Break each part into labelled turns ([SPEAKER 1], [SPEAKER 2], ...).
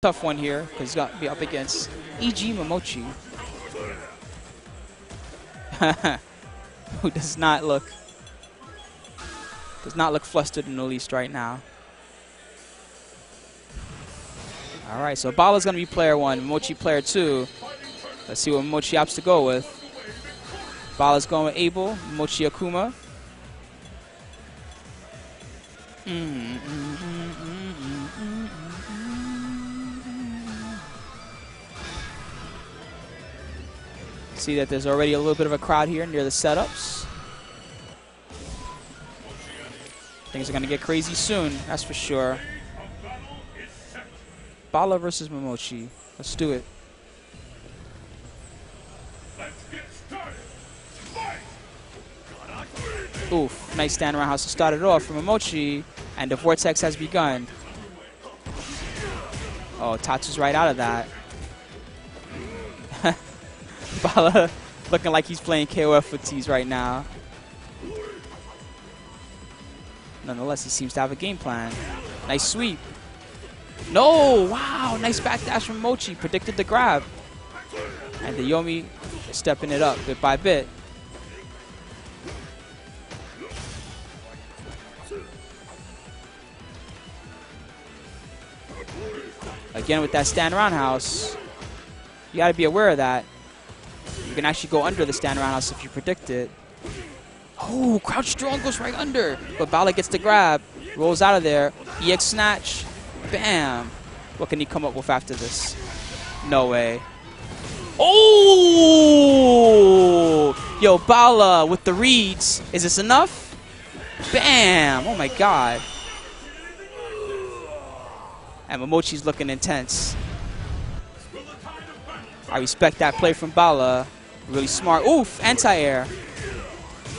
[SPEAKER 1] tough one here because he's got to be up against E.G. Momochi. Who does not look does not look flustered in the least right now. All right, so Bala's going to be player one, Mochi player two. Let's see what Mochi opts to go with. Bala's going with Abel, Mochi Akuma. Mm See that there's already a little bit of a crowd here near the setups. Things are going to get crazy soon, that's for sure. Bala versus Momochi. Let's do it. Oof, nice stand roundhouse to start it off from Momochi, and the vortex has begun. Oh, Tatsu's right out of that. Bala looking like he's playing KOF footsies right now. Nonetheless, he seems to have a game plan. Nice sweep. No! Wow! Nice backdash from Mochi. Predicted the grab. And the Yomi stepping it up bit by bit. Again with that stand roundhouse. You got to be aware of that. Can actually go under the stand roundhouse if you predict it. Oh, crouch strong goes right under. But Bala gets the grab. Rolls out of there. EX snatch. Bam. What can he come up with after this? No way. Oh! Yo, Bala with the reads. Is this enough? Bam! Oh my god. And Momochi's looking intense. I respect that play from Bala. Really smart. Oof! Anti-air.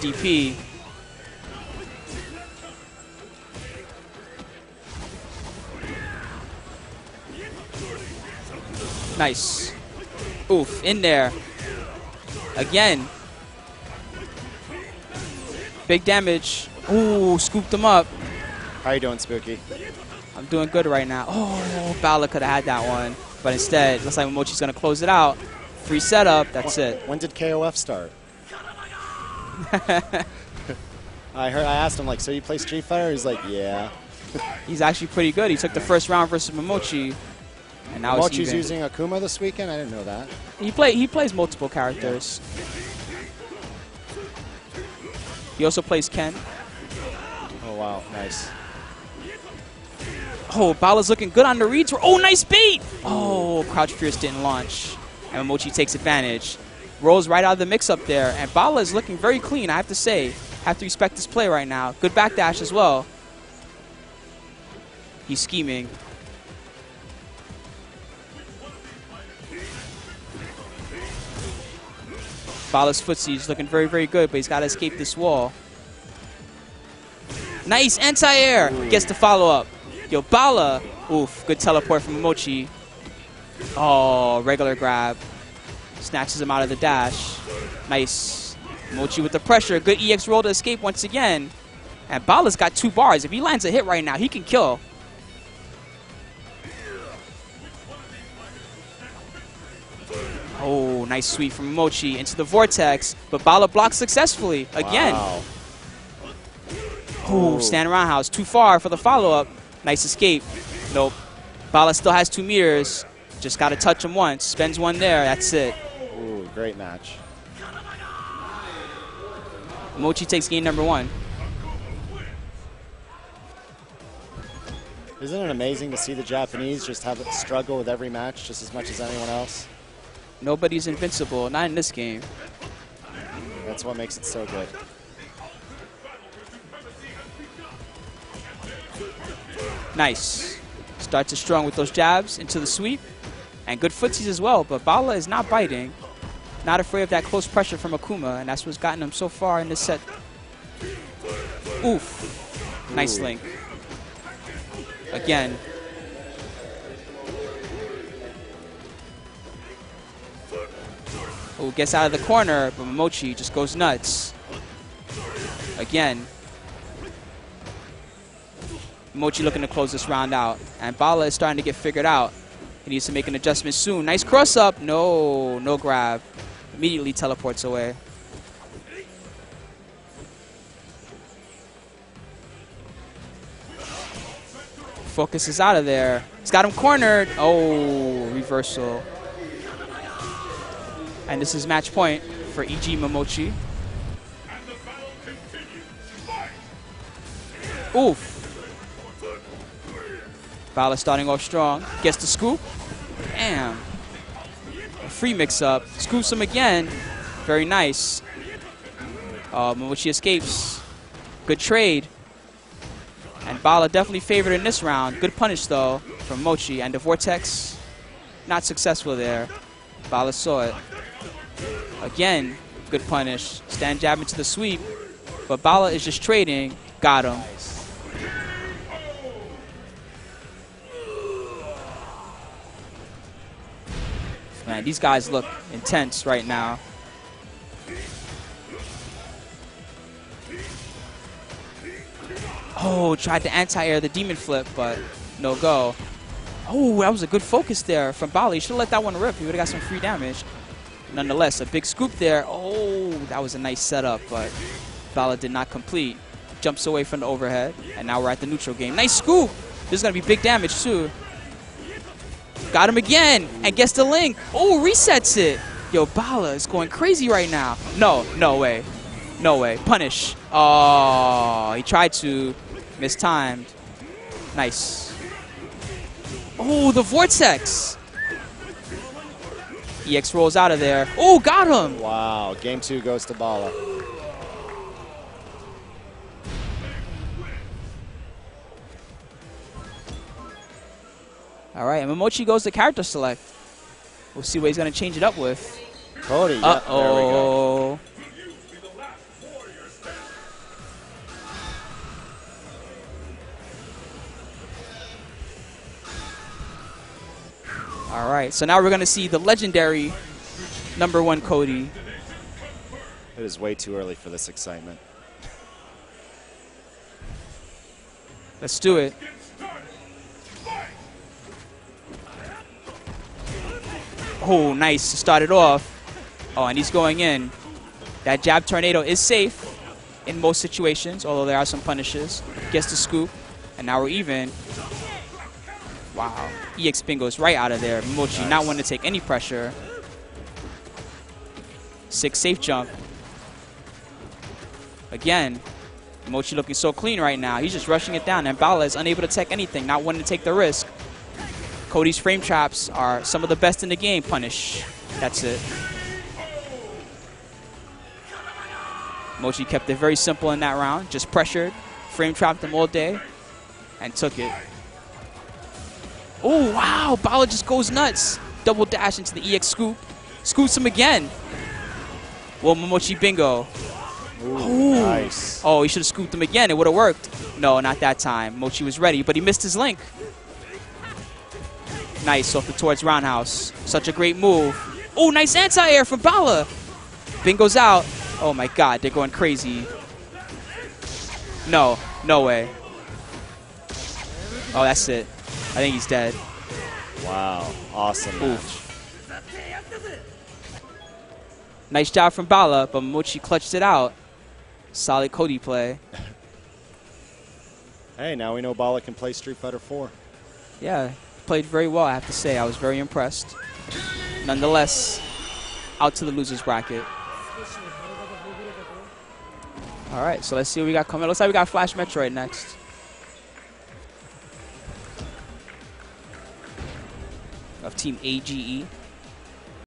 [SPEAKER 1] DP. Nice. Oof, in there. Again. Big damage. Ooh, scooped him up.
[SPEAKER 2] How you doing, Spooky?
[SPEAKER 1] I'm doing good right now. Oh, Bala could have had that one. But instead, looks like Momochi's going to close it out. Free setup, that's
[SPEAKER 2] when,
[SPEAKER 1] it.
[SPEAKER 2] When did KOF start? I heard. I asked him like, so you play Street Fighter? He's like, yeah.
[SPEAKER 1] He's actually pretty good. He took the first round versus Momochi, and now
[SPEAKER 2] Momochi's using Akuma this weekend. I didn't know that.
[SPEAKER 1] He play. He plays multiple characters. He also plays Ken.
[SPEAKER 2] Oh wow, nice.
[SPEAKER 1] Oh, Bala's looking good on the reads. Oh, nice bait! Oh, Crouch Fierce didn't launch. And Momochi takes advantage. Rolls right out of the mix-up there. And Bala is looking very clean, I have to say. Have to respect this play right now. Good backdash as well. He's scheming. Bala's footsie is looking very, very good, but he's got to escape this wall. Nice anti-air. Gets the follow-up. Yo, Bala. Oof, good teleport from Mochi. Oh, regular grab. Snatches him out of the dash. Nice. Mochi with the pressure. Good EX roll to escape once again. And Bala's got two bars. If he lands a hit right now, he can kill. Oh, nice sweep from Mochi into the Vortex. But Bala blocks successfully. Again.
[SPEAKER 2] Wow.
[SPEAKER 1] Oh, stand roundhouse. Too far for the follow-up. Nice escape. Nope. Bala still has two meters. Just got to touch him once. Spends one there. That's it.
[SPEAKER 2] Ooh, great match.
[SPEAKER 1] Mochi takes game number one.
[SPEAKER 2] Isn't it amazing to see the Japanese just have a struggle with every match just as much as anyone else?
[SPEAKER 1] Nobody's invincible. Not in this game.
[SPEAKER 2] That's what makes it so good.
[SPEAKER 1] Nice. Starts it strong with those jabs into the sweep. And good footsies as well, but Bala is not biting. Not afraid of that close pressure from Akuma, and that's what's gotten him so far in this set. Oof. Nice link. Again. Oh, gets out of the corner, but Momochi just goes nuts. Again. Mochi looking to close this round out. And Bala is starting to get figured out. He needs to make an adjustment soon. Nice cross up. No, no grab. Immediately teleports away. Focus is out of there. He's got him cornered. Oh, reversal. And this is match point for EG Momochi. Oof. Fowler starting off strong. Gets the scoop. Damn. A free mix up. Scoops him again. Very nice. Um, which he escapes. Good trade. And Bala definitely favored in this round. Good punish, though, from Mochi. And the Vortex, not successful there. Bala saw it. Again, good punish. Stand jab into the sweep. But Bala is just trading. Got him. These guys look intense right now. Oh, tried to anti-air the demon flip, but no go. Oh, that was a good focus there from Bala. Should have let that one rip. He would have got some free damage. Nonetheless, a big scoop there. Oh, that was a nice setup, but Bala did not complete. Jumps away from the overhead, and now we're at the neutral game. Nice scoop. This is going to be big damage, too. Got him again, and gets the link. Oh, resets it. Yo, Bala is going crazy right now. No, no way. No way. Punish. Oh, he tried to. Mistimed. Nice. Oh, the Vortex. EX rolls out of there. Oh, got him.
[SPEAKER 2] Wow, game two goes to Bala.
[SPEAKER 1] All right, and Momochi goes to character select. We'll see what he's going to change it up with.
[SPEAKER 2] Cody,
[SPEAKER 1] Uh-oh.
[SPEAKER 2] there.
[SPEAKER 1] All right, so now we're going to see the legendary number one Cody.
[SPEAKER 2] It is way too early for this excitement.
[SPEAKER 1] Let's do it. Oh, nice. to start it off. Oh, and he's going in. That jab tornado is safe in most situations, although there are some punishes. Gets the scoop, and now we're even. Wow. EX spin goes right out of there. Mochi not wanting to take any pressure. Six safe jump. Again, Mochi looking so clean right now. He's just rushing it down, and Bala is unable to take anything, not wanting to take the risk. Cody's frame traps are some of the best in the game. Punish. That's it. Mochi kept it very simple in that round. Just pressured, frame trapped him all day, and took it. Oh, wow. Bala just goes nuts. Double dash into the EX scoop. Scoops him again. Well, Momochi bingo.
[SPEAKER 2] Ooh, nice.
[SPEAKER 1] Oh, he should have scooped him again. It would have worked. No, not that time. Mochi was ready, but he missed his link. Nice off the towards roundhouse. Such a great move. Oh, nice anti-air from Bala. Bingo's out. Oh my god, they're going crazy. No, no way. Oh, that's it. I think he's dead.
[SPEAKER 2] Wow, awesome.
[SPEAKER 1] Nice job from Bala, but Mochi clutched it out. Solid Cody play.
[SPEAKER 2] Hey, now we know Bala can play Street Fighter 4.
[SPEAKER 1] Yeah, played very well, I have to say. I was very impressed. Nonetheless, out to the losers bracket. All right, so let's see what we got coming. Looks like we got Flash Metroid next. Of Team AGE.